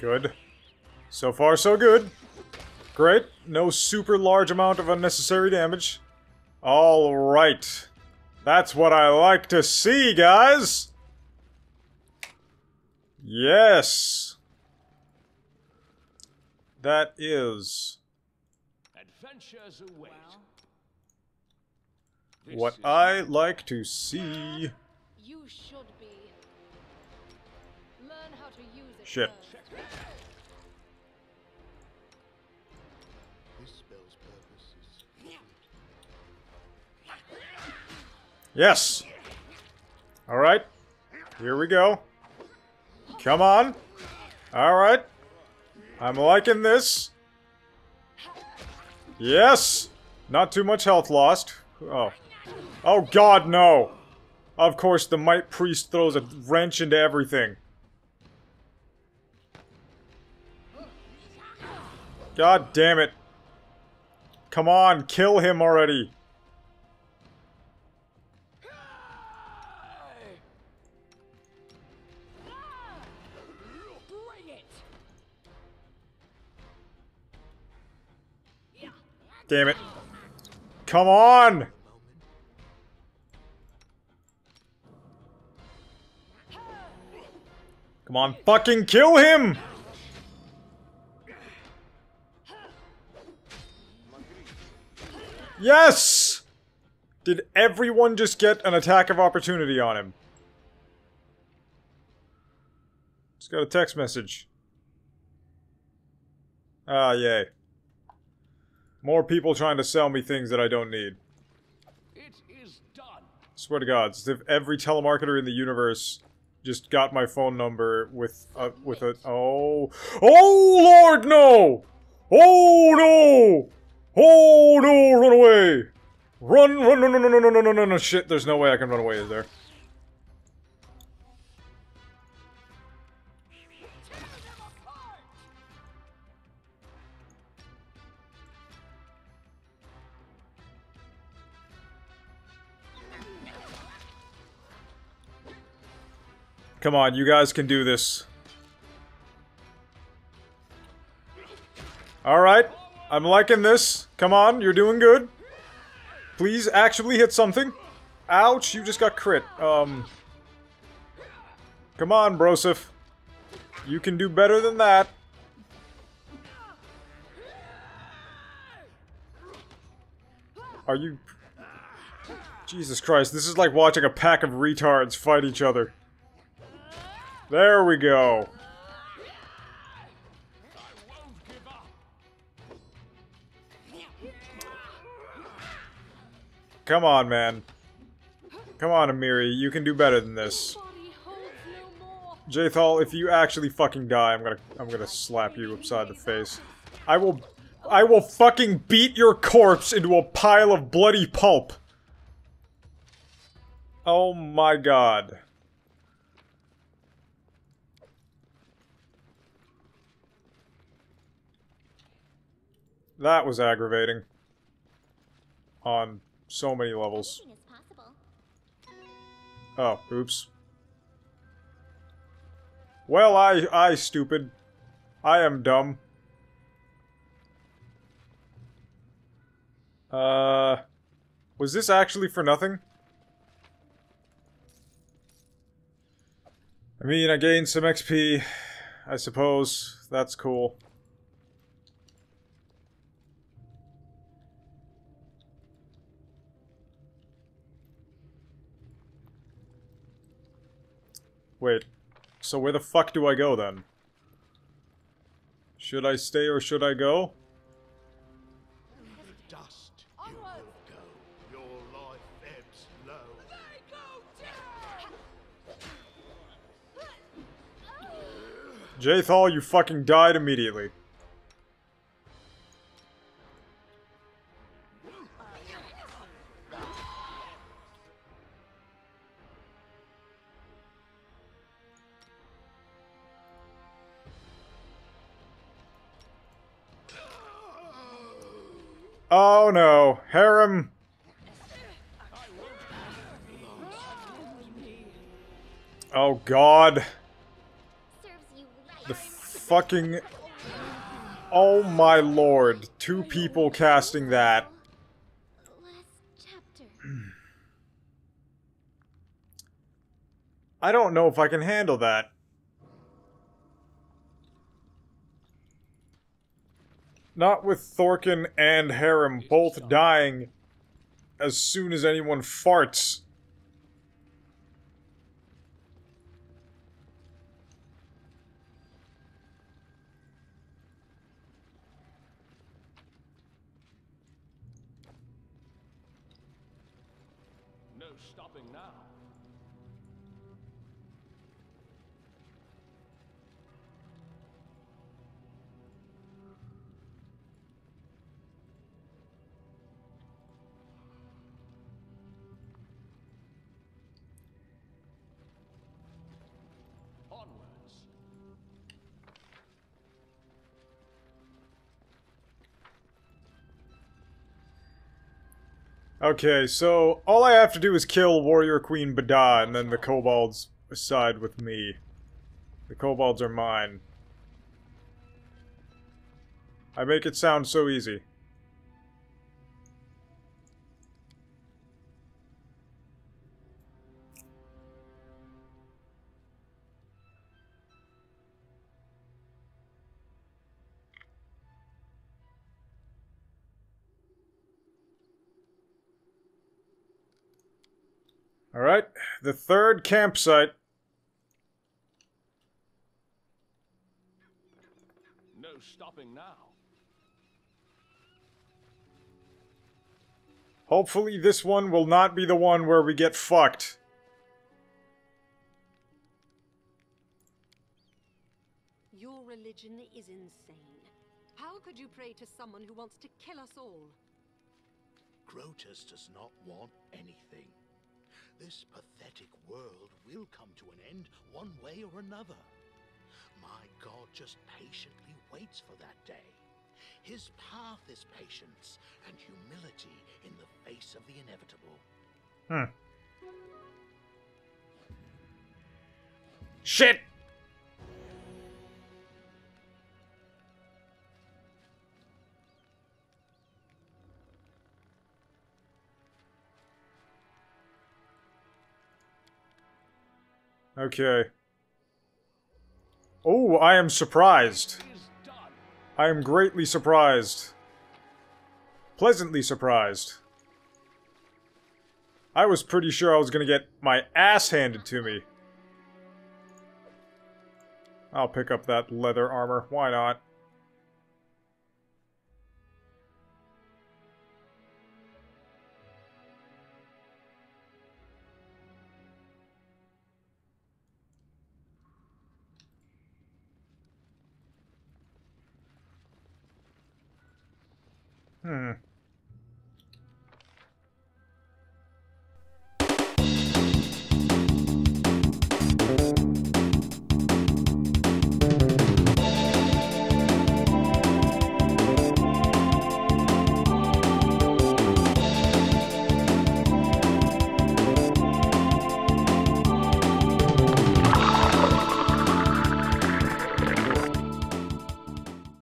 Good. So far, so good. Great. No super large amount of unnecessary damage. Alright. That's what I like to see, guys! Yes! That is Adventures await. What I like to see. You should be. Learn how to use it. Shit. This spell's purpose is Yes! Alright. Here we go. Come on. Alright. I'm liking this. Yes! Not too much health lost. Oh. Oh god, no! Of course, the Mite Priest throws a wrench into everything. God damn it. Come on, kill him already. Damn it. Come on! Come on, fucking kill him! Yes! Did everyone just get an attack of opportunity on him? Just got a text message. Ah, yay. More people trying to sell me things that I don't need. It is done. Swear to God, as if every telemarketer in the universe just got my phone number with a with a oh oh Lord no! Oh no! Oh no run away! Run run no no no no no no no no shit there's no way I can run away is there Come on, you guys can do this. Alright, I'm liking this. Come on, you're doing good. Please actually hit something. Ouch, you just got crit. Um. Come on, Broseph. You can do better than that. Are you... Jesus Christ, this is like watching a pack of retards fight each other. There we go. Come on, man. Come on, Amiri. You can do better than this. Jaethal, if you actually fucking die, I'm gonna I'm gonna slap you upside the face. I will I will fucking beat your corpse into a pile of bloody pulp. Oh my god. That was aggravating. On so many levels. Anything is possible. Oh, oops. Well, I, I stupid. I am dumb. Uh, was this actually for nothing? I mean, I gained some XP, I suppose. That's cool. Wait, so where the fuck do I go then? Should I stay or should I go? dust. You fucking died immediately. Oh no, Harrim. Oh god. The fucking. Oh my lord. Two people casting that. I don't know if I can handle that. Not with Thorkin and Harrim both dying as soon as anyone farts. No stopping now. Okay, so all I have to do is kill Warrior Queen Bdaah, and then the kobolds side with me. The kobolds are mine. I make it sound so easy. Alright, the third campsite. No stopping now. Hopefully this one will not be the one where we get fucked. Your religion is insane. How could you pray to someone who wants to kill us all? Groetus does not want anything. This pathetic world will come to an end one way or another. My God just patiently waits for that day. His path is patience and humility in the face of the inevitable. Hmm. Shit! Okay. Oh, I am surprised. I am greatly surprised. Pleasantly surprised. I was pretty sure I was gonna get my ass handed to me. I'll pick up that leather armor. Why not? Hmm.